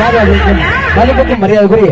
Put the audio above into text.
பாதுகாப்பு மதிப்புக்கும் மரியாதைக்குரிய.